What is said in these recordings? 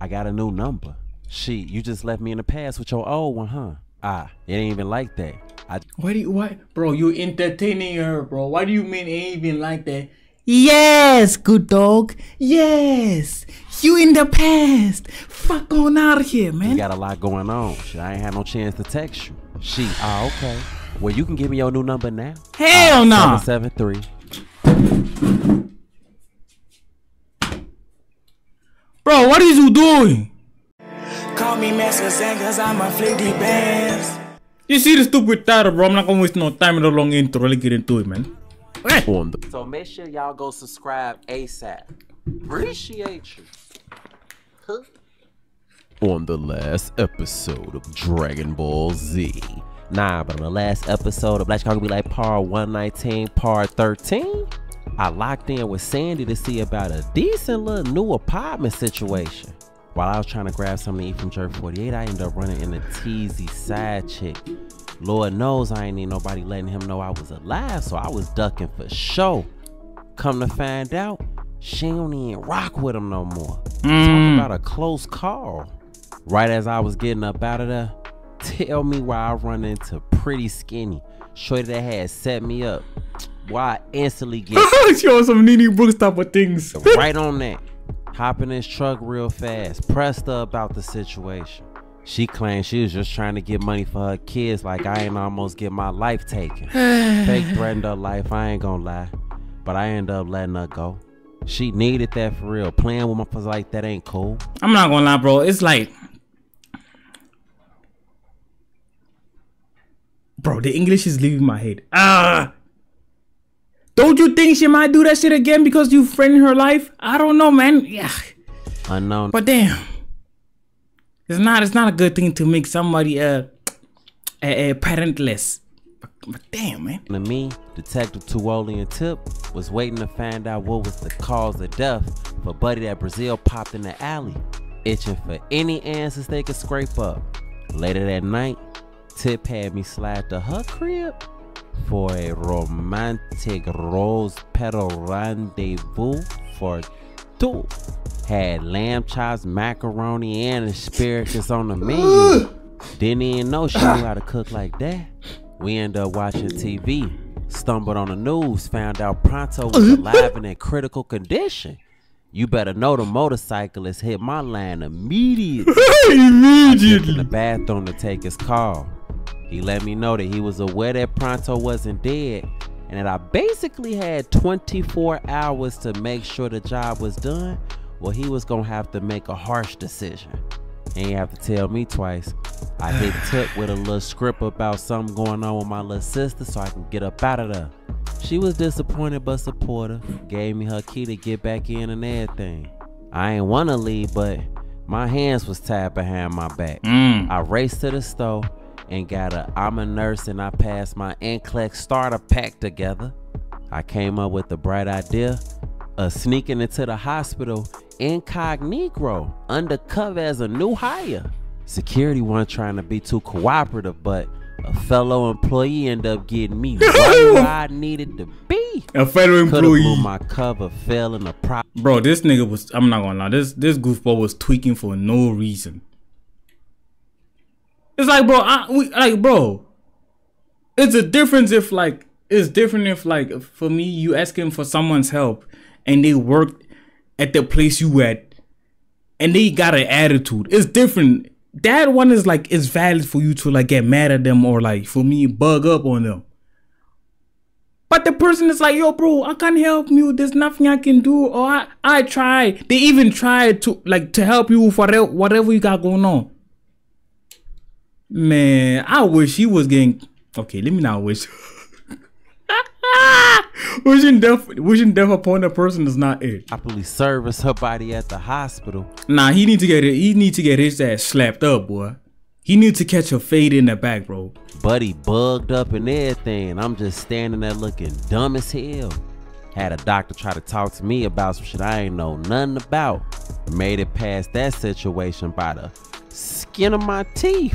I got a new number. She, you just left me in the past with your old one, huh? Ah, it ain't even like that. I Why do you why bro you entertaining her bro? Why do you mean ain't even like that? Yes, good dog. Yes. You in the past. Fuck on out of here, man. you got a lot going on. Shit, I ain't had no chance to text you. She, ah, okay. Well, you can give me your new number now. Hell no. Seven seven three. Bro, what is you doing? Call me Master Xenn cause I'm a flicky bands. You see the stupid title, bro. I'm not gonna waste no time in the long intro. Let's get into it, man. So make sure y'all go subscribe ASAP. Appreciate you. Huh? On the last episode of Dragon Ball Z. Nah, but on the last episode of Black Chicago Be Like Part 119, Part 13, I locked in with Sandy to see about a decent little new apartment situation. While I was trying to grab something to eat from Jerk 48, I ended up running into Teasy side chick. Lord knows I ain't need nobody letting him know I was alive, so I was ducking for show. Come to find out, she don't even rock with him no more. Talk mm. about a close call. Right as I was getting up out of there, tell me why I run into pretty skinny. Shorty that had set me up. Why I instantly get Show some Nene Brooks type of things. right on that. Hop in his truck real fast. Pressed her about the situation. She claimed she was just trying to get money for her kids, like I ain't almost get my life taken. Fake threatened her life, I ain't gonna lie. But I ended up letting her go. She needed that for real. Playing with my like that ain't cool. I'm not gonna lie, bro. It's like, bro, the English is leaving my head. Ah, don't you think she might do that shit again because you friend her life? I don't know, man. Yeah, Unknown. but damn, it's not. It's not a good thing to make somebody uh, a, a parentless. But, but damn, man. to me, Detective Tuoli and Tip was waiting to find out what was the cause of death for Buddy that Brazil popped in the alley, itching for any answers they could scrape up. Later that night, Tip had me slide to her crib for a romantic rose petal rendezvous for two. Had lamb chops, macaroni, and asparagus on the menu. Didn't even know she knew how to cook like that. We ended up watching TV, stumbled on the news, found out Pronto was alive and in critical condition. You better know the motorcyclist hit my line immediately. Immediately. in the bathroom to take his call. He let me know that he was aware that Pronto wasn't dead and that I basically had 24 hours to make sure the job was done. Well, he was gonna have to make a harsh decision. He ain't have to tell me twice. I hit Tip with a little script about something going on with my little sister so I can get up out of there. She was disappointed but supportive. Gave me her key to get back in and everything. I ain't wanna leave, but my hands was tied behind my back. Mm. I raced to the store and got a I'm a nurse and I passed my NCLEX starter pack together. I came up with the bright idea of sneaking into the hospital incognito, undercover as a new hire. Security wasn't trying to be too cooperative, but a fellow employee ended up getting me right where I needed to be. A federal Could have blew employee. my cover, fell in the prop. Bro, this nigga was I'm not gonna lie, this this goofball was tweaking for no reason. It's like bro, I, we, like bro, it's a difference if like it's different if like for me you asking for someone's help and they worked at the place you at and they got an attitude. It's different. That one is like it's valid for you to like get mad at them or like for me bug up on them. But the person is like, yo, bro, I can't help you. There's nothing I can do. Or I, I tried. They even try to like to help you for whatever you got going on. Man, I wish he was getting. Okay, let me not wish. wishing death, wishing death upon a person is not it. properly service her body at the hospital. Nah, he need to get it. He need to get his ass slapped up, boy. He need to catch a fade in the back, bro. Buddy bugged up and everything. I'm just standing there looking dumb as hell. Had a doctor try to talk to me about some shit I ain't know nothing about. Made it past that situation by the skin of my teeth.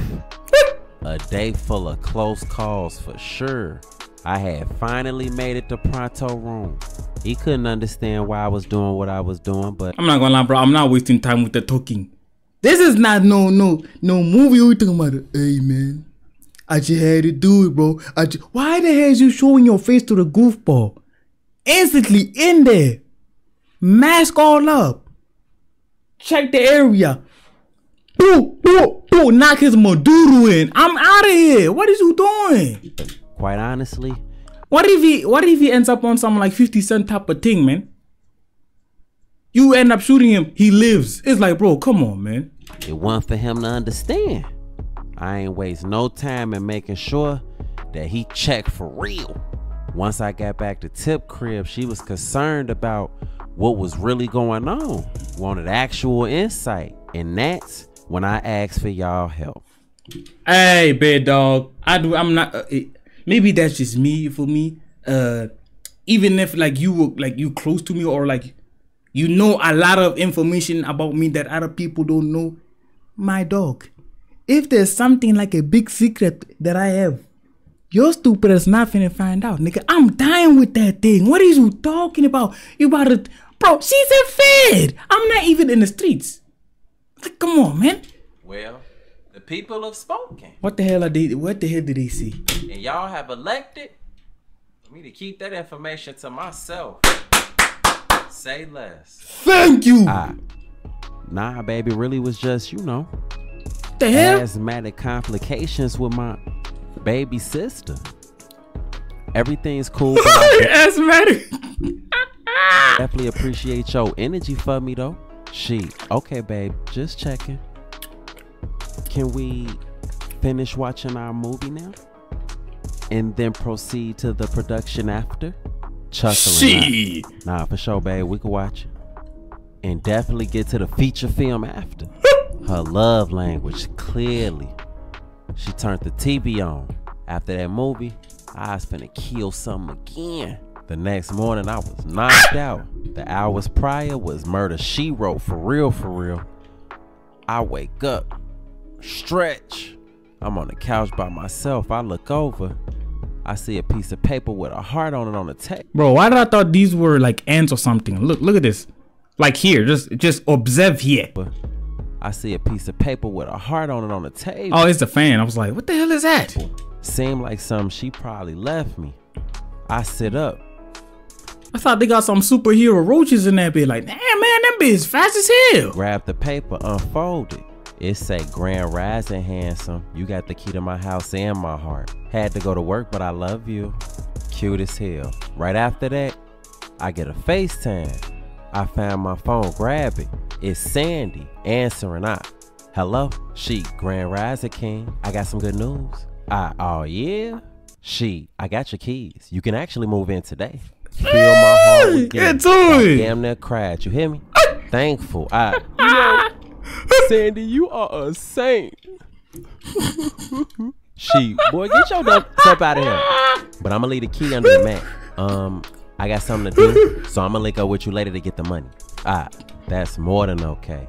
A day full of close calls for sure. I had finally made it to Pronto room. He couldn't understand why I was doing what I was doing, but I'm not gonna lie, bro. I'm not wasting time with the talking. This is not no no no movie we talking about. Hey man, I just had to do it, bro. I just, why the hell is you showing your face to the goofball? Instantly in there, mask all up. Check the area. Boo, boo, boo, knock his Maduro in. I'm out of here. What is you doing? Quite honestly, What if he what if he ends up on some like 50 cent type of thing, man? You end up shooting him, he lives. It's like, bro, come on, man. it wasn't for him to understand. I ain't waste no time in making sure that he checked for real. Once I got back to Tip Crib, she was concerned about what was really going on. Wanted actual insight. And that's when I ask for y'all help. Hey, bad dog. I do. I'm not. Uh, it, maybe that's just me for me. Uh, even if like you were like you close to me or like you know a lot of information about me that other people don't know, my dog. If there's something like a big secret that I have, your stupid ass not finna find out, nigga. I'm dying with that thing. What is you talking about? You about to, bro? She's a fed. I'm not even in the streets. Like, come on, man. Well, the people have spoken. What the hell are they? What the hell did they see? And y'all have elected for me to keep that information to myself. Say less. Thank you. Ah. Nah, baby, really was just, you know, the hell? asthmatic complications with my baby sister. Everything's cool, but I Asthmatic. definitely appreciate your energy for me though. She, okay, babe, just checking. Can we finish watching our movie now? And then proceed to the production after? Chuckling. She. Nah, for sure, babe. We can watch it. And definitely get to the feature film after. Her love language, clearly. She turned the TV on. After that movie, I was finna kill something again. The next morning, I was knocked out. The hours prior was murder she wrote for real, for real. I wake up, stretch. I'm on the couch by myself. I look over. I see a piece of paper with a heart on it on the table. Bro, why did I thought these were like ants or something? Look, look at this. Like here, just just observe here. I see a piece of paper with a heart on it on the table. Oh, it's the fan. I was like, what the hell is that? Seemed like something she probably left me. I sit up. I thought they got some superhero roaches in that bit. Like, damn man, that bitch fast as hell. grab the paper, unfold it. It say Grand Rising Handsome. You got the key to my house and my heart. Had to go to work, but I love you. Cute as hell. Right after that, I get a FaceTime. I found my phone, grab it. It's Sandy answering I. Hello? She, Grand Rising King. I got some good news. I, oh yeah? She, I got your keys. You can actually move in today. Feel my heart Get to it. Damn near cried. You hear me? Thankful. I, you know, Sandy, you are a saint. she, boy, get your dumb stuff out of here. But I'm gonna leave the key under the mat. Um, I got something to do, so I'm gonna link up with you later to get the money. Ah, that's more than okay.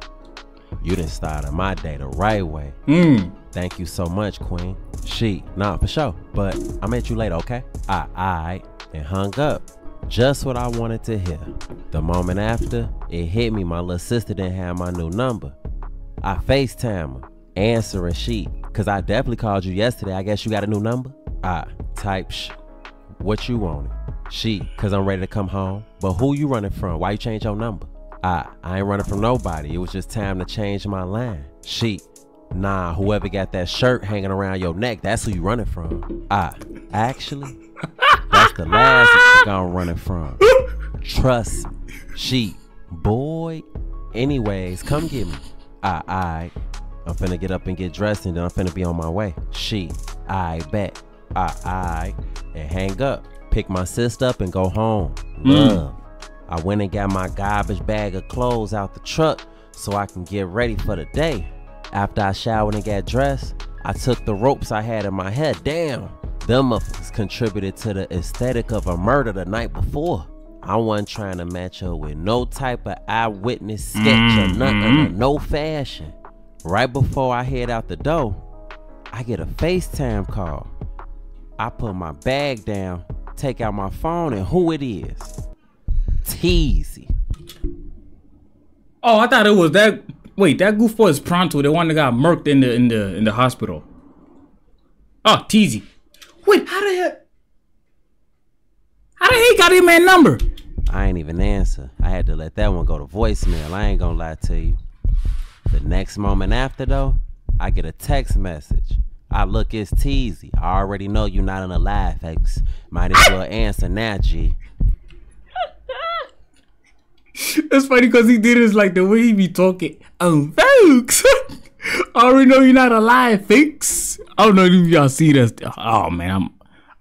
You done started my day the right way. Hmm. Thank you so much, Queen. She, nah, for sure. But I'll meet you later, okay? I, I, and hung up. Just what I wanted to hear. The moment after, it hit me my little sister didn't have my new number. I FaceTime her, answering she, cause I definitely called you yesterday. I guess you got a new number? I type sh. What you wanted? She, cause I'm ready to come home. But who you running from? Why you change your number? I, I ain't running from nobody. It was just time to change my line. She, nah, whoever got that shirt hanging around your neck, that's who you running from. I, actually, the last I'm running from. Trust. She, boy. Anyways, come get me. I, I, I'm finna get up and get dressed and then I'm finna be on my way. She, I bet. I, I, and hang up. Pick my sister up and go home. Hmm. Love. I went and got my garbage bag of clothes out the truck so I can get ready for the day. After I showered and got dressed, I took the ropes I had in my head down. Them motherfuckers contributed to the aesthetic of a murder the night before. I wasn't trying to match up with no type of eyewitness sketch or mm-hmm. nothing, or no fashion. Right before I head out the door, I get a FaceTime call. I put my bag down, take out my phone, and who it is? Teasy. Oh, I thought it was that. wait, that goofball is Pronto, the one that got murked in the in the in the hospital. Oh, Teasy. Wait, how the hell? How the hell he got him that number? I ain't even answer. I had to let that one go to voicemail. I ain't gonna lie to you. The next moment after though, I get a text message. I look, it's Teasy. I already know you're not in a live X. Might as well answer now, G. It's funny because he did it like the way he be talking. Um, folks. I already know you're not alive, folks. I don't know if y'all see this. Oh man, I'm,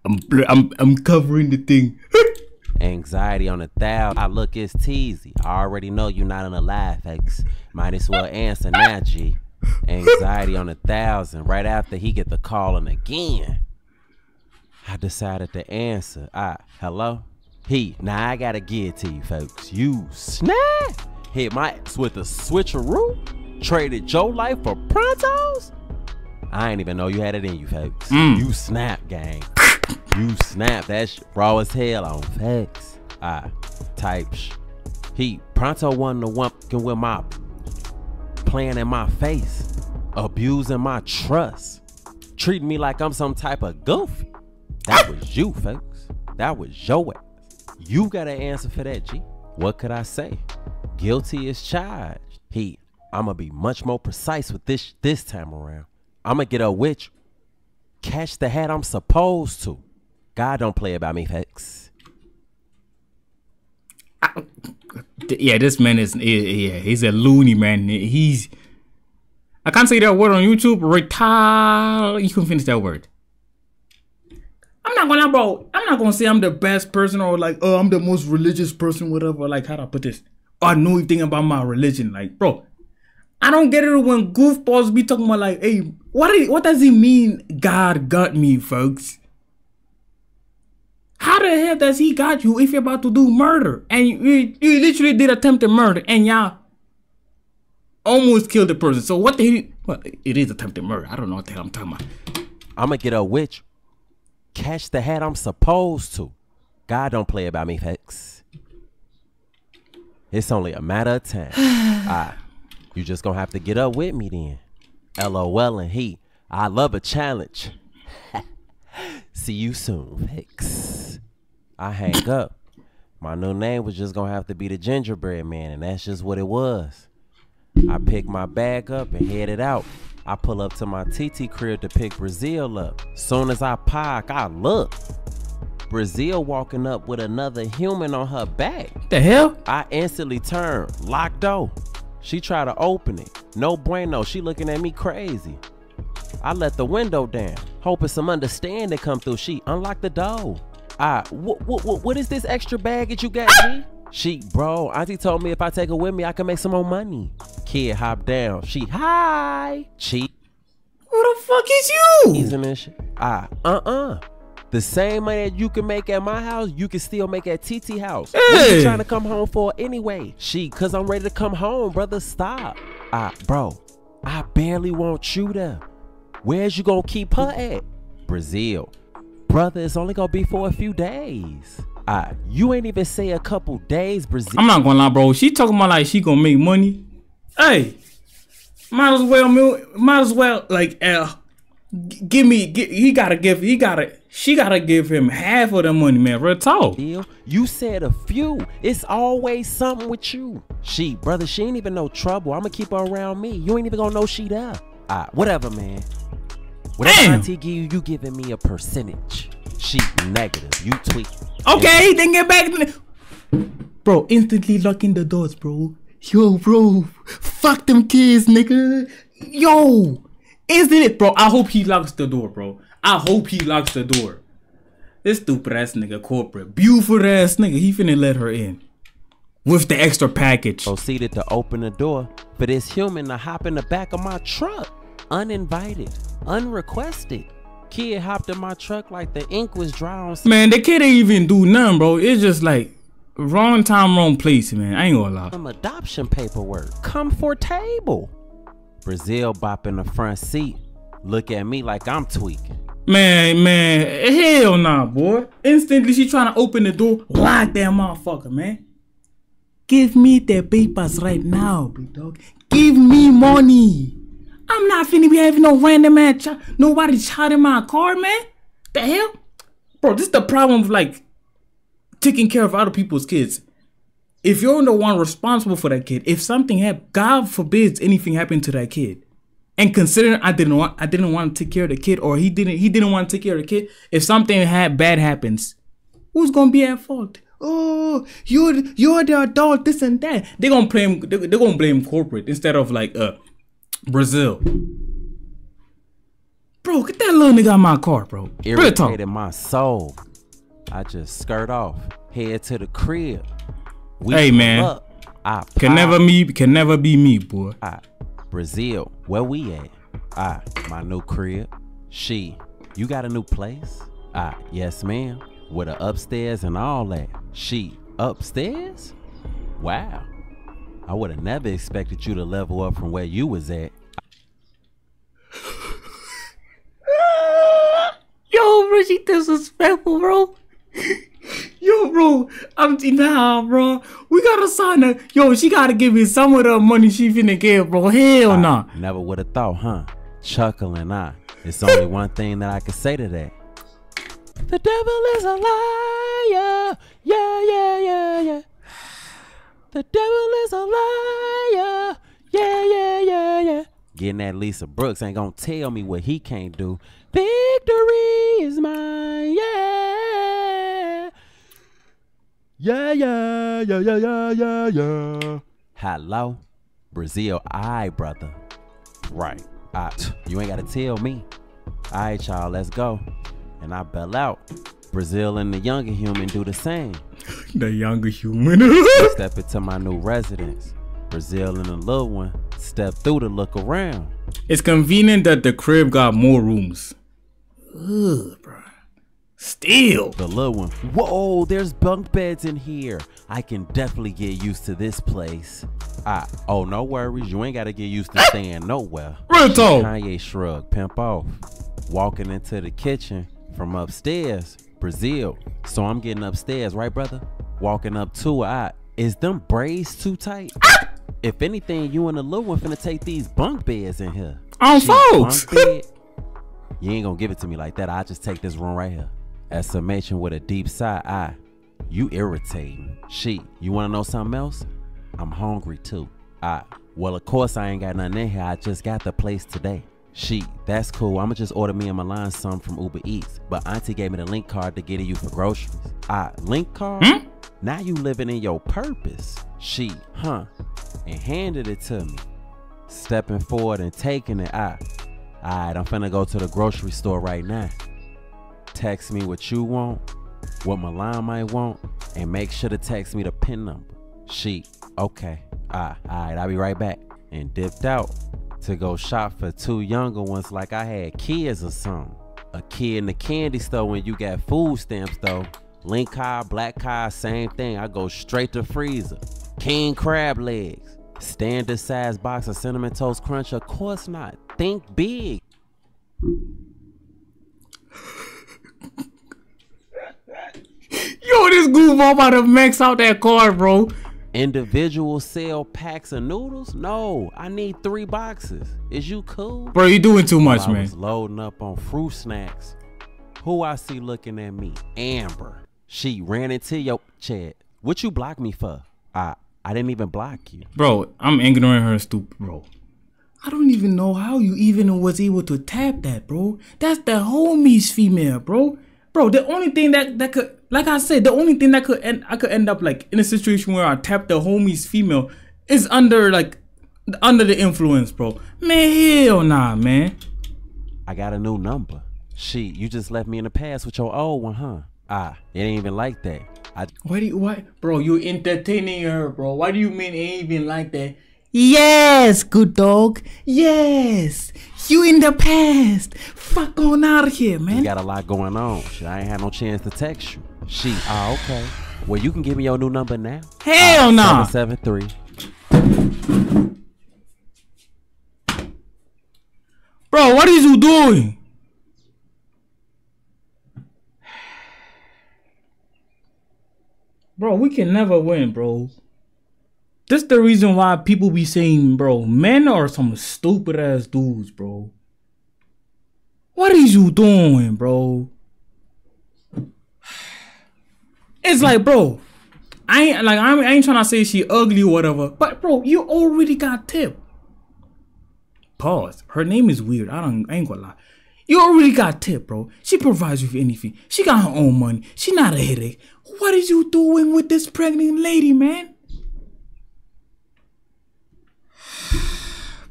I'm, I'm, I'm covering the thing. Anxiety on a thou. I look, it's Teasy. I already know you're not in a live X. Might as well answer now, G. Anxiety on a thousand. Right after he get the calling again. I decided to answer. Ah, hello? He, now I gotta give it to you folks. You snap! Hit my ass with a switcheroo? Traded your life for prontos? I ain't even know you had it in you folks. You snap, gang. You snap. That's raw as hell on facts. Ah, type sh. He, Pronto wasn't the one with my playing in my face, abusing my trust, treating me like I'm some type of goofy. That was you, folks. That was your ass. You got an answer for that, G. What could I say? Guilty is charged. He, I'ma be much more precise with this this time around. I'ma get a witch. Catch the hat I'm supposed to. God don't play about me. Th- yeah, this man is yeah, he's a loony man. He's I can't say that word on YouTube. Retard. You can finish that word. I'm not gonna, bro. I'm not gonna say I'm the best person or like, oh, I'm the most religious person, whatever. Like, how do I put this? Or I know anything about my religion. Like, bro, I don't get it when goofballs be talking about like, hey, what? What does he mean? God got me, folks. How the hell does he got you if you're about to do murder and you, you, literally did attempted murder and y'all almost killed the person? So what the hell? Well, it is attempted murder. I don't know what the hell I'm talking about. I'ma get a witch. Catch the hat I'm supposed to. God don't play about me, folks. It's only a matter of time. ah, you just gonna have to get up with me then. LOL and he. I love a challenge. See you soon, folks. I hang up. My new name was just gonna have to be the gingerbread man, and that's just what it was. I pick my bag up and headed out. I pull up to my TT crib to pick Brazil up. Soon as I park, I look. Brazil walking up with another human on her back. The hell? I instantly turn, locked door. She try to open it. No bueno. She looking at me crazy. I let the window down, hoping some understanding come through. She unlocked the door. I, what, what, what, what is this extra baggage you got, G? She, bro, Auntie told me if I take her with me, I can make some more money. Kid hop down. She, hi. Cheap. Who the fuck is you? Easing and shit. Ah, uh-uh. The same money that you can make at my house, you can still make at TT house. What Hey. you trying to come home for anyway? She, cause I'm ready to come home, brother. Stop. Ah, bro, I barely want you there. Where's you gonna keep her at? Brazil. Brother, it's only gonna be for a few days. Ah, you ain't even say a couple days, Brazil. I'm not gonna lie, bro. She talking about like she gonna make money. Hey, might as well, might as well like, uh, g- give me. G- he gotta give. He gotta. She gotta give him half of the money, man. Real talk. You said a few. It's always something with you. She, brother, she ain't even no trouble. I'ma keep her around me. You ain't even gonna know she there. Ah, whatever, man. Whatever Damn. auntie give you, you giving me a percentage. She negative. You tweak. Okay, then get back. Bro, instantly locking the doors, bro. Yo, bro, fuck them kids, nigga. Yo, instantly, bro. I hope he locks the door, bro. I hope he locks the door. This stupid ass nigga, corporate, Beautiful ass nigga, he finna let her in with the extra package. Proceeded to open the door for this human to hop in the back of my truck. Uninvited. Unrequested. Kid hopped in my truck like the ink was dry on Man, the kid ain't even do nothing, bro. It's just like wrong time, wrong place, man. I ain't gonna lie. some adoption paperwork. Comfortable. Brazil bop in the front seat. Look at me like I'm tweaking. Man, man, hell nah, boy. Instantly, she trying to open the door, lock that motherfucker, man. Give me the papers right now, big dog. Give me money. I'm not finna be having no random man, ch- nobody in my car, man. The hell, bro? This is the problem of like taking care of other people's kids. If you're the one responsible for that kid, if something happened, God forbids anything happen to that kid. And considering I didn't want, I didn't want to take care of the kid, or he didn't, he didn't want to take care of the kid. If something had bad happens, who's gonna be at fault? Oh, you're you're the adult, this and that. They're gonna blame they're, gonna blame corporate instead of like uh Brazil. Bro, get that little nigga out my car, bro. Irritated my soul. I just skirt off, head to the crib. We Hey, man. up. I Can pop. never me can never be me, boy. I, Brazil, where we at? I, my new crib. She, you got a new place? I, yes, ma'am. With a upstairs and all that. She, upstairs? Wow. I would have never expected you to level up from where you was at. Yo, bro, she disrespectful, bro. Yo, bro, I'm nah, bro. We gotta sign her. Yo, she gotta give me some of the money she finna give, bro. Hell nah. Never would have thought, huh? Chuckling, I. It's only one thing that I can say to that. The devil is a liar. Yeah, yeah, yeah, yeah. The devil is a liar. Yeah, yeah, yeah, yeah. Getting that Lisa Brooks ain't gonna tell me what he can't do. Victory is mine. Yeah. Yeah, yeah, yeah, yeah, yeah, yeah, yeah. Hello? Brazil, I brother. Right. Ah, I, you ain't gotta tell me. Alright, y'all, let's go. And I bell out. Brazil and the younger human do the same. The younger human. Step into my new residence. Brazil and the little one step through to look around. it's convenient that the crib got more rooms. Ugh, bro. Still. The little one, whoa, there's bunk beds in here. I can definitely get used to this place. I, oh, no worries. You ain't gotta get used to ah! staying nowhere. Real talk. Kanye shrug, pimp off. Walking into the kitchen from upstairs, Brazil. So I'm getting upstairs, right, brother? Walking up to her, I, is them braids too tight? if anything, you and the little one finna take these bunk beds in here. On folks. you ain't gonna give it to me like that. I just take this room right here. Exclamation with a deep side eye. You irritating. She, you wanna know something else? I'm hungry too. I, well, of course I ain't got nothing in here. I just got the place today. She, that's cool. I'ma just order me and Milan some from Uber Eats. But Auntie gave me the link card to get to you for groceries. I, link card? Hmm? Now you living in your purpose. She, huh? And handed it to me. Stepping forward and taking it. I, alright, I'm finna go to the grocery store right now. Text me what you want, what Milan might want, and make sure to text me the pin number. She, okay. Ah, alright, I'll be right back. And dipped out to go shop for two younger ones like I had kids or something. A kid in the candy store when you got food stamps though. Link card, black card, same thing. I go straight to freezer. King crab legs. Standard size box of cinnamon toast crunch. Of course not. Think big. Yo, this goofball about to max out that card, bro. Individual sell packs of noodles? No, I need three boxes. Is you cool? Bro, you doing too much, While I man. was loading up on fruit snacks. Who I see looking at me? Amber. She ran into your chat. What you block me for? I I didn't even block you. Bro, I'm ignoring her stupid, bro. I don't even know how you even was able to tap that, bro. That's the homies female, bro. Bro, the only thing that that could, like I said, the only thing that could end, I could end up like in a situation where I tap the homies female is under like under the influence, bro. Man, hell nah, man. I got a new number. She, you just left me in the past with your old one, huh? Ah, it ain't even like that. I Why do you, why, bro? You entertaining her, bro? Why do you mean it ain't even like that? Yes, good dog. Yes, you in the past. Fuck on out of here, man. you got a lot going on. Shit, I ain't had no chance to text you. She, ah, okay. Well, you can give me your new number now. Hell no. nah. Seven seven three. Bro, what is you doing? Bro, we can never win, bro. This the reason why people be saying, bro, men are some stupid ass dudes, bro. What is you doing, bro? It's like, bro, I ain't like I ain't, I ain't trying to say she ugly or whatever, but bro, you already got tip. Pause. Her name is weird. I don't. I ain't gonna lie. You already got tip, bro. She provides you for anything. She got her own money. She not a headache. What is you doing with this pregnant lady, man?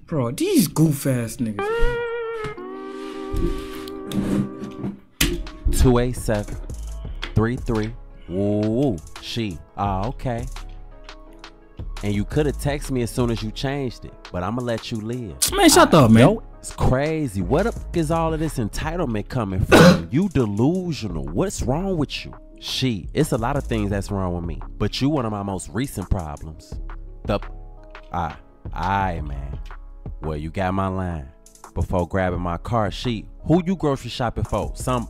Bro, these goof ass niggas. 287 33 Woo woo. She. Ah, okay. And you could have texted me as soon as you changed it, but I'm gonna let you live. Man, shut up, man. Yo, it's crazy. What up is all of this entitlement coming from? you delusional. What's wrong with you? She. It's a lot of things that's wrong with me, but you one of my most recent problems. The. Ah, aye, man. Well, you got my line. Before grabbing my car, she. Who you grocery shopping for? Some.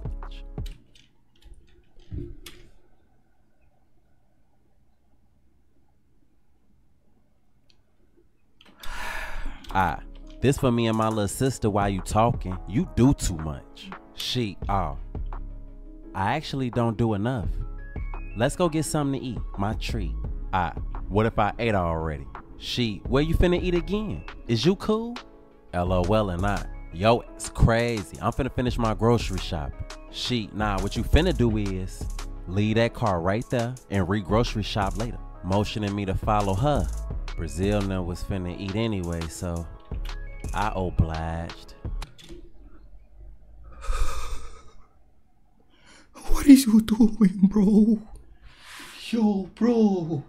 Ah, this for me and my little sister while you talking. You do too much. She, oh. I actually don't do enough. Let's go get something to eat. My treat. Ah, what if I ate already? She, where you finna eat again? Is you cool? LOL and not. Yo, it's crazy. I'm finna finish my grocery shop. She, nah, what you finna do is leave that car right there and re-grocery shop later. Motioning me to follow her. Brazil now was finna eat anyway, so I obliged. What is you doing, bro? Yo, bro.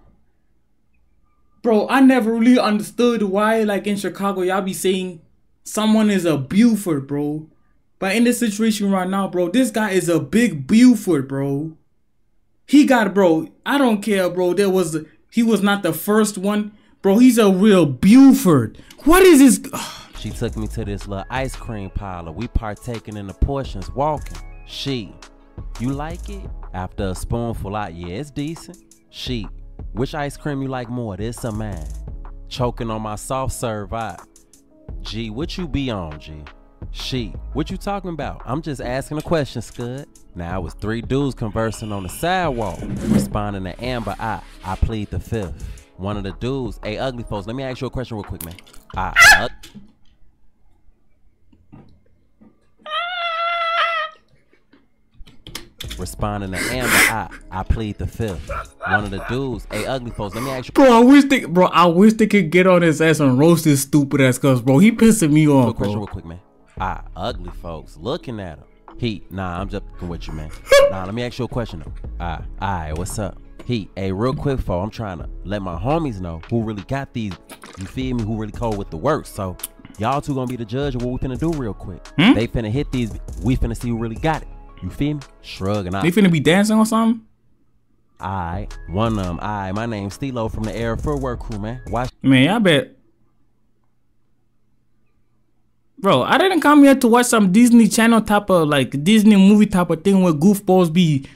Bro, I never really understood why, like in Chicago, y'all be saying someone is a Buford, bro. But in this situation right now, bro, this guy is a big Buford, bro. He got, bro. I don't care, bro. There was, he was not the first one, bro. He's a real Buford. What is this? She took me to this little ice cream parlor. We partaking in the portions, walking. She, you like it? After a spoonful out, yeah, it's decent. She, which ice cream you like more, this or mine? Choking on my soft serve. G, what you be on, G? She, what you talking about? I'm just asking a question, Scud. Now it was three dudes conversing on the sidewalk, responding to Amber. I, I plead the fifth. One of the dudes, hey, ugly folks, let me ask you a question real quick, man. I, uh, responding to Amber. I, I plead the fifth. One of the dudes, hey, ugly folks, let me ask you Bro, I wish they, bro, I wish they could get on his ass and roast his stupid ass, cause bro, he pissing me off, question real quick, man. Ah, ugly folks looking at him. He, nah, I'm just with you, man. nah, let me ask you a question though. Ah, alright, what's up? He, hey, real quick, fo, I'm trying to let my homies know who really got these. You feel me? Who really cold with the work? So, y'all two gonna be the judge of what we finna do real quick. Hmm? They finna hit these. We finna see who really got it. You feel me? Shrug and I. They finna be dancing or something? Alright, one of them. Alright, my name's Stilo from the Air for Work crew, man. Watch. Man, I bet. Bro, I didn't come here to watch some Disney Channel type of like Disney movie type of thing where goofballs be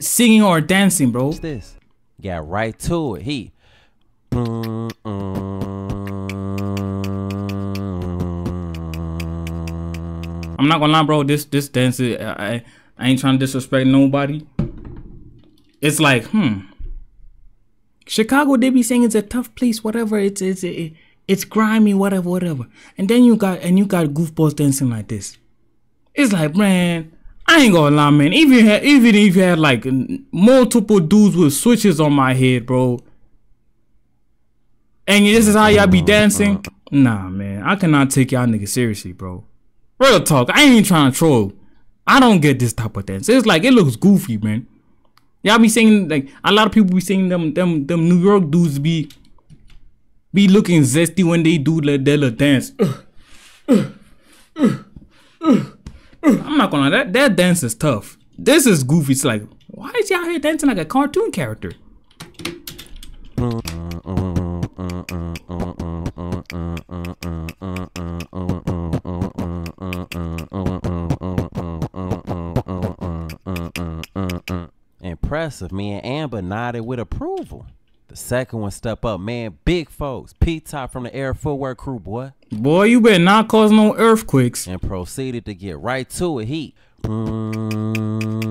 singing or dancing, bro. What's this? Got right to it. He. I'm not gonna lie, bro. This this dance, I I ain't trying to disrespect nobody. It's like, hmm. Chicago, they be saying it's a tough place, whatever. It's it's it, it's grimy, whatever, whatever. And then you got and you got goofballs dancing like this. It's like, man, I ain't gonna lie, man. Even had, even if you had like multiple dudes with switches on my head, bro. And this is how y'all be dancing. Nah, man, I cannot take y'all niggas seriously, bro. Real talk, I ain't trying to troll. I don't get this type of dance. It's like it looks goofy, man. Y'all be saying like a lot of people be saying them them them New York dudes be be looking zesty when they do the, their dance. I'm not gonna that that dance is tough. This is goofy. It's like why is y'all here dancing like a cartoon character? Impressive. Me and Amber nodded with approval. The second one, step up, man. Big folks. P Top from the Air Footwear crew, boy. Boy, you better not cause no earthquakes. And proceeded to get right to it. He. Mm,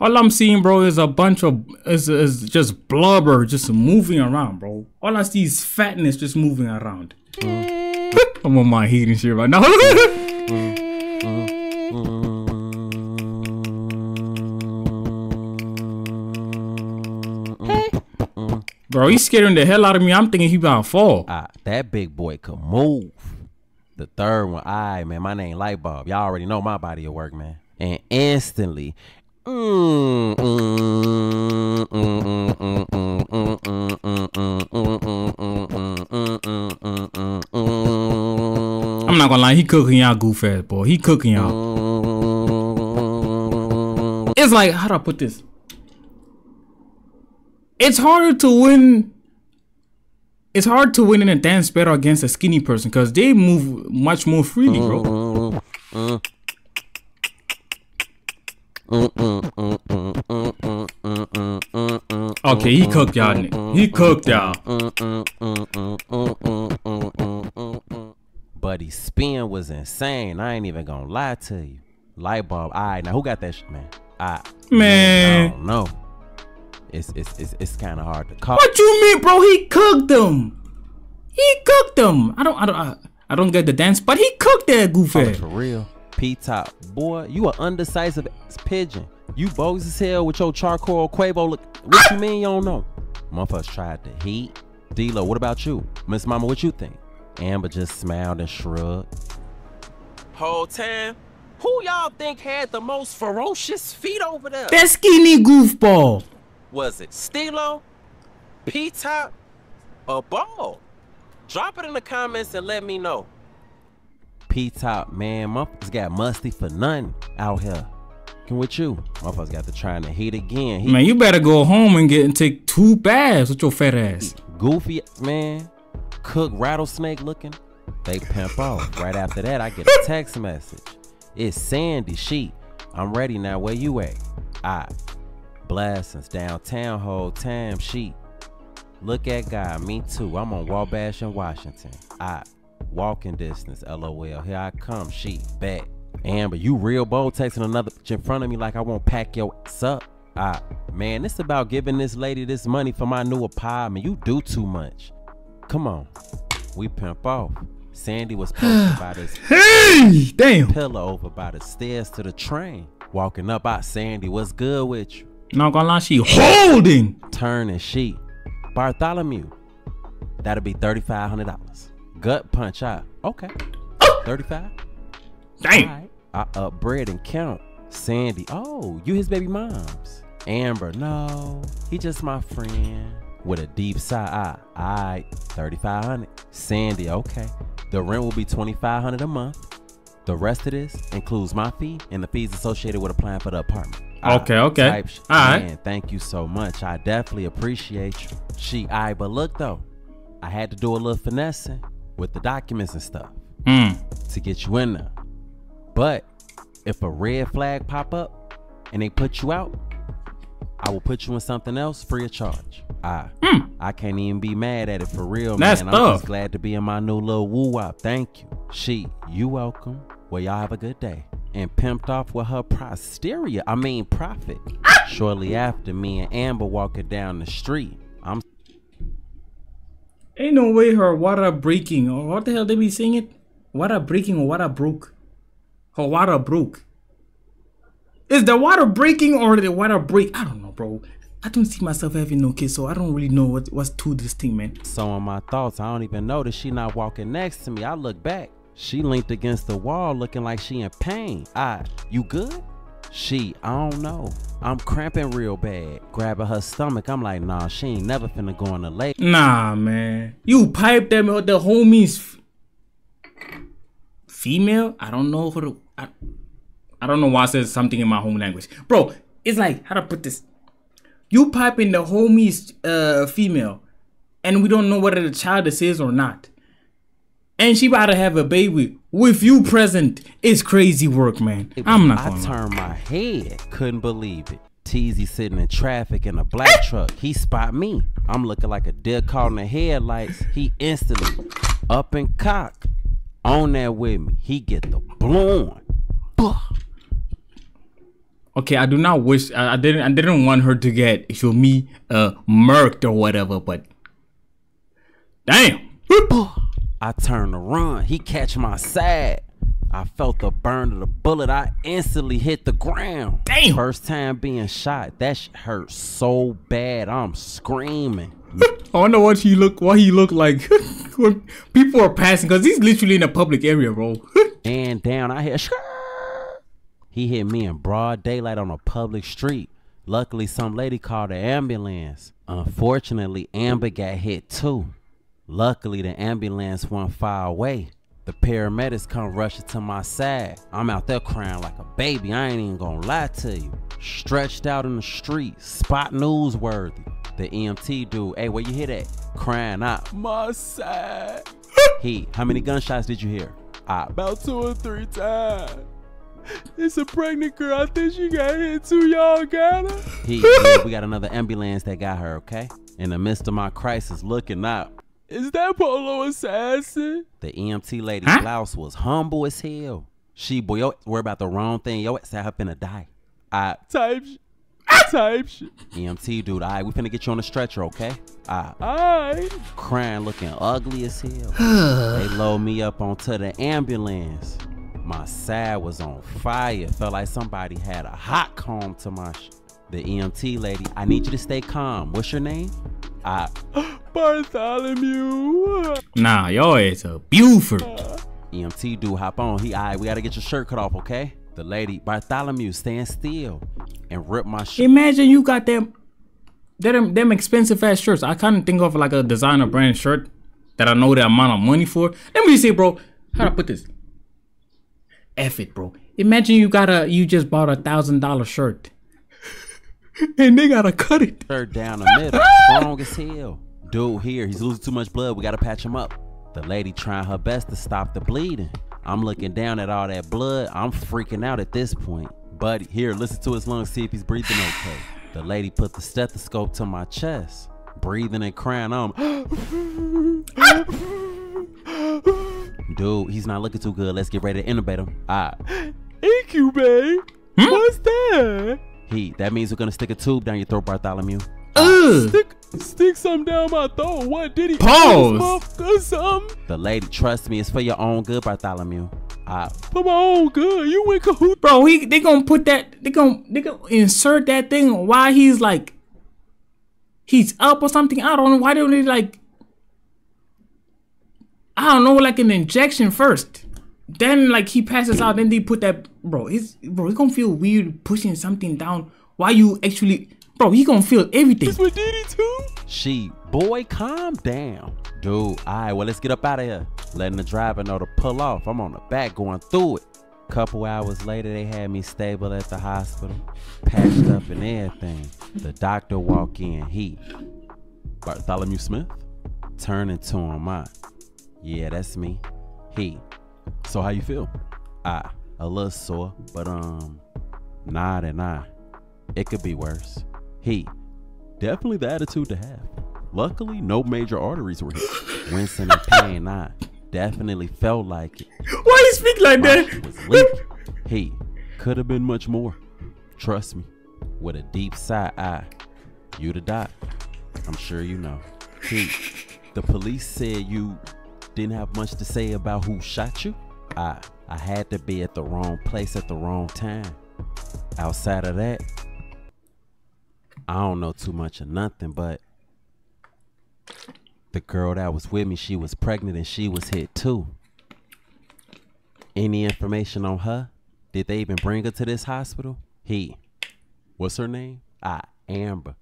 All I'm seeing, bro, is a bunch of is is just blubber just moving around, bro. All I see is fatness just moving around. I'm on my heat and shit right now. bro, he's scaring the hell out of me. I'm thinking he about to fall. Ah, that big boy could move. The third one, I man, my name Light Bulb. Y'all already know my body of work, man. And instantly, I'm not gonna lie, he cooking y'all goof ass, boy. He cooking y'all. It's like, how do I put this? It's harder to win. It's hard to win in a dance battle against a skinny person because they move much more freely, bro. Okay, he cooked y'all. He cooked y'all. Buddy spin was insane. I ain't even gonna lie to you. Light bulb. All right, now who got that shit, man? I Man. I don't know. It's it's it's, it's kind of hard to call. What you mean, bro? He cooked them. He cooked them. I don't. I don't. I, I don't get the dance, but he cooked that goof Oh, for real. P top. Boy, you are undecisive as pigeon. You bogus as hell with your charcoal Quavo look. What you mean you don't know? Motherfuckers tried to heat. D-Lo, what about you? Miss Mama, what you think? Amber just smiled and shrugged. Whole time, who y'all think had the most ferocious feet over there? That skinny goofball. Was it Stilo, P-Top, or Ball? Drop it in the comments and let me know. P-Top, man, motherfuckers got musty for nothing out here. Can with you? Motherfuckers got to trying to hit again. He Man, you better go home and get and take two baths with your fat ass. goofy, man. Cook rattlesnake looking. They pimp off. Right after that, I get a text message. It's Sandy Sheet. I'm ready now. Where you at? I blessings downtown whole time. Sheet. Look at God. Me too. I'm on Wabash in Washington. I walking distance. LOL. Here I come. Sheet back. Amber, you real bold texting another bitch in front of me like I won't pack your ass up. Ah, man, it's about giving this lady this money for my new apartment. You do too much. Come on. We pimp off. Sandy was posted by this Hey, damn. pillar over by the stairs to the train. Walking up out Sandy, what's good with you? Not gonna lie, she holding. Turning she. Bartholomew. That'll be $3,500. Gut punch out. Okay. 35 Damn. Alright. I up bread and count. Sandy. Oh, you his baby moms. Amber. No, he just my friend. With a deep sigh. I. Alright. 3500 Sandy. Okay. The rent will be 2500 a month. The rest of this includes my fee and the fees associated with applying for the apartment. Ah, Okay, okay. type Alright. Man, thank you so much. I definitely appreciate you. She, I, but look though, I had to do a little finessing with the documents and stuff Hmm. to get you in there. But if a red flag pop up and they put you out, I will put you in something else free of charge. I I can't even be mad at it for real. That's man. I'm just glad to be in my new little woo wop. Thank you. She, you welcome. Well, y'all have a good day. And pimped off with her posterior, I mean profit. Shortly after me and Amber walking down the street, I'm Ain't no way her water breaking or what the hell they be saying it? Water breaking or water broke? Her water broke. Is the water breaking or the water break? I don't know, bro. I don't see myself having no kids, so I don't really know what, what's to this thing, man. So in my thoughts, I don't even notice she not walking next to me. I look back. She linked against the wall looking like she in pain. I, you good? She, I don't know. I'm cramping real bad. Grabbing her stomach. I'm like, nah, she ain't never finna go in the lake. Nah, man. You pipe them with the homies. Female? I don't know who to. I, I don't know why I said something in my home language. Bro, it's like, how to put this? You pipe in the homies uh, female, and we don't know whether the child this is or not. And she about to have a baby with you present. It's crazy work, man. I'm not I turned my head, couldn't believe it. Teasy sitting in traffic in a black truck. He spot me. I'm looking like a deer caught in the headlights. He instantly up and cock on that with me. He get the blowing. Okay, I do not wish I, I didn't I didn't want her to get if you me uh murked or whatever, but damn. I turned to run. He catch my side. I felt the burn of the bullet. I instantly hit the ground. Damn. First time being shot. That sh- hurt so bad. I'm screaming. I wonder what he look what he look like when people are passing because he's literally in a public area, bro. and down. I hear. He hit me in broad daylight on a public street. Luckily, some lady called the ambulance. Unfortunately, Amber got hit too. Luckily, the ambulance wasn't far away. The paramedics come rushing to my side. I'm out there crying like a baby. I ain't even gonna lie to you. Stretched out in the street, spot newsworthy. The EMT dude, hey, where you hit at? Crying out, my side. he, how many gunshots did you hear? I, about two or three times. It's a pregnant girl. I think she got hit too. Y'all got her. He, yeah, we got another ambulance that got her. Okay. In the midst of my crisis, looking out. Is that Polo Assassin? The EMT lady Huh? blouse was humble as hell. She boy, yo, worry about the wrong thing. Yo, it's up in a die. I type sh- type shit. EMT dude, all right, we finna get you on the stretcher, okay? I, I crying, looking ugly as hell. they load me up onto the ambulance. My side was on fire. Felt like somebody had a hot comb to my. Sh- the EMT lady, I need you to stay calm. What's your name? I Bartholomew. nah, y'all is a Buford. EMT dude hop on. He, alright, we gotta get your shirt cut off, okay? The lady, Bartholomew, stand still and rip my shirt. Imagine you got them them them expensive ass shirts. I kind of think of like a designer brand shirt that I know the amount of money for. Let me say, bro, how do I put this? F it, bro. Imagine you got a you just bought a thousand dollar shirt. and they gotta cut it. Third down the middle, strong as hell. Dude here, he's losing too much blood. We gotta patch him up. The lady trying her best to stop the bleeding. I'm looking down at all that blood. I'm freaking out at this point. Buddy, here, listen to his lungs, see if he's breathing okay. The lady put the stethoscope to my chest, breathing and crying. I'm, dude, he's not looking too good. Let's get ready to intubate him. Ah, incubate. What's that? He. That means we're gonna stick a tube down your throat, Bartholomew. Ugh. Stick, stick something down my throat. What did he? Pause. something? The lady, trust me, it's for your own good, Bartholomew. I for my own good. You went cahoot. Bro, he they gonna put that they gonna they gonna insert that thing while he's like he's up or something. I don't know. Why don't they like I don't know, like an injection first. Then like he passes out, then they put that bro, he's bro, he's gonna feel weird pushing something down while you actually bro, he gonna feel everything. with Diddy too? She, boy, calm down. Dude, all right, well, let's get up out of here. Letting the driver know to pull off. I'm on the back going through it. Couple hours later, they had me stable at the hospital, patched up and everything. The doctor walk in, he, Bartholomew Smith, turning to him, I, yeah, that's me. He, so how you feel? Ah, a little sore, but um, nah and nah. It could be worse. He, definitely the attitude to have. Luckily, no major arteries were hit. Wincing in pain, I definitely felt like it. Why you speak like My that? shit was leaking. He could have been much more. Trust me. With a deep sigh, I, you the doc. I'm sure you know. He, the police said you didn't have much to say about who shot you. I, I had to be at the wrong place at the wrong time. Outside of that, I don't know too much of nothing, but the girl that was with me, she was pregnant and she was hit too. Any information on her? Did they even bring her to this hospital? He. What's her name? Ah, Amber.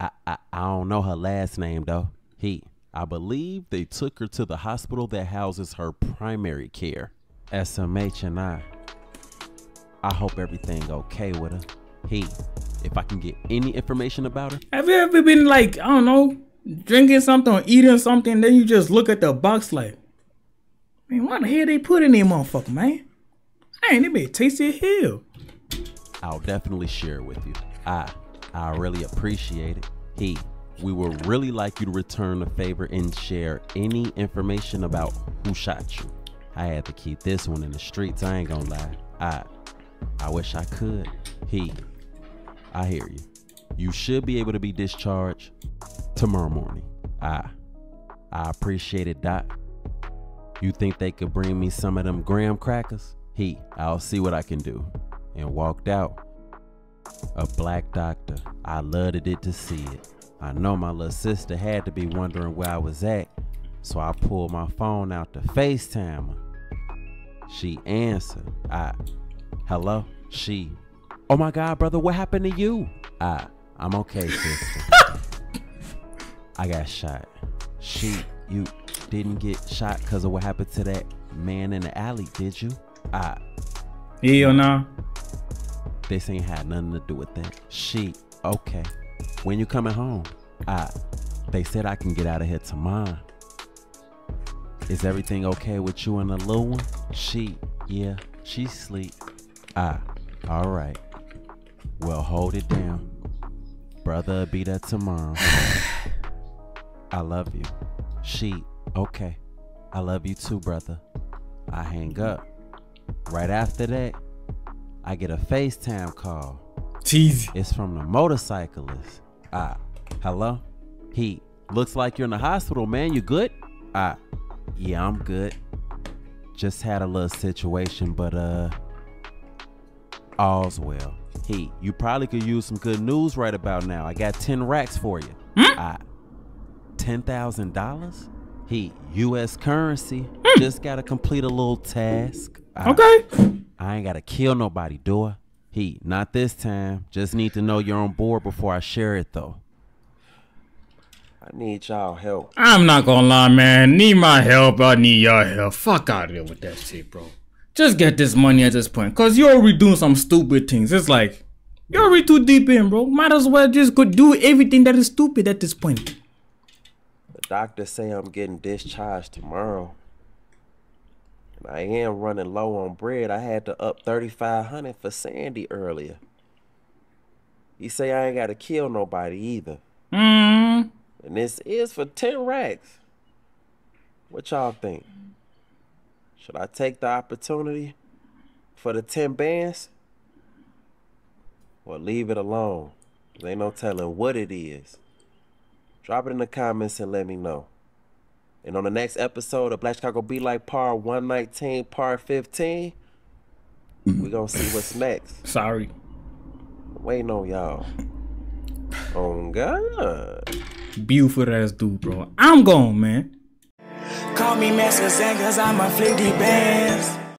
I, I I don't know her last name though. He. I believe they took her to the hospital that houses her primary care. SMH and I. I hope everything okay with her. He. If I can get any information about her, Have you ever been like, I don't know, drinking something or eating something, then you just look at the box like, Man, what the hell they put in there, motherfucker, man? Ain't it been tasty as hell. I'll definitely share it with you. I I really appreciate it. He, we would really like you to return the favor and share any information about who shot you. I had to keep this one in the streets, I ain't gonna lie. I I wish I could. He, I hear you. You should be able to be discharged tomorrow morning. I I appreciate it, Doc. You think they could bring me some of them graham crackers? He, I'll see what I can do. And walked out. A black doctor. I loved it to see it. I know my little sister had to be wondering where I was at, so I pulled my phone out to FaceTime her. She answered. I, hello? She, oh my God, brother, what happened to you? I, I'm okay, sister. I got shot. She, you didn't get shot because of what happened to that man in the alley, did you? I, Hell nah. this ain't had nothing to do with that. She, okay. When you coming home? I, they said I can get out of here tomorrow. Is everything okay with you and the little one? She, yeah, she sleep. Ah, all right. Well, hold it down. Brother be there tomorrow. I love you. She, okay. I love you too, brother. I hang up. Right after that, I get a FaceTime call. Cheesy. It's from the motorcyclist. Ah, hello? He, looks like you're in the hospital, man. You good? Ah, yeah, I'm good. Just had a little situation, but uh, all's well. He, you probably could use some good news right about now. I got 10 racks for you. Ah, $10,000? He, U.S. currency. Just gotta complete a little task. Ah, Okay. I ain't gotta kill nobody, do I? He, not this time. Just need to know you're on board before I share it, though. I need y'all help. I'm not gonna lie, man. Need my help. I need y'all help. Fuck out of here with that shit, bro. Just get this money at this point. Cause you're already doing some stupid things. It's like you're already too deep in, bro. Might as well just go do everything that is stupid at this point. The doctor say I'm getting discharged tomorrow. I am running low on bread. I had to up 3500 for Sandy earlier. You say I ain't gotta kill nobody either. Hmm. And this is for 10 racks. What y'all think? Should I take the opportunity for the 10 bands? Or leave it alone? 'Cause ain't no telling what it is. Drop it in the comments and let me know. And on the next episode of Black Chicago Be Like Par 119, Part 15, mm. we're gonna see what's next. Sorry. Waiting on y'all. Oh God. Beautiful ass dude, bro. I'm gone, man. Call me Master Xenn, cause I'm a flick the bands.